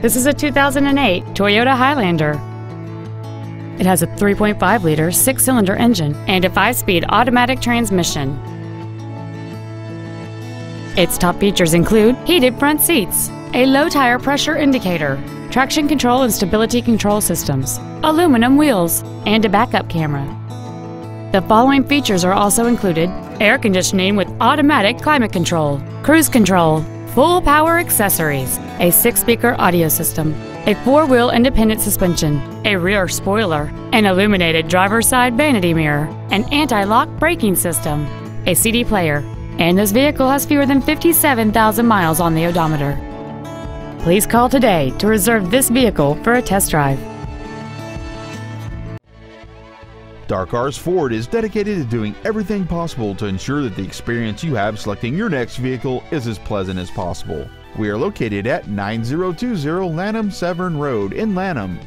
This is a 2008 Toyota Highlander. It has a 3.5 liter six cylinder engine and a 5 speed automatic transmission. Its top features include heated front seats, a low tire pressure indicator, traction control and stability control systems, aluminum wheels, and a backup camera. The following features are also included air conditioning with automatic climate control, cruise control, full power accessories, a six speaker audio system, a four wheel independent suspension, a rear spoiler, an illuminated driver's side vanity mirror, an anti lock braking system, a CD player, and this vehicle has fewer than 57,000 miles on the odometer. Please call today to reserve this vehicle for a test drive. Darcars Ford is dedicated to doing everything possible to ensure that the experience you have selecting your next vehicle is as pleasant as possible. We are located at 9020 Lanham Severn Road in Lanham.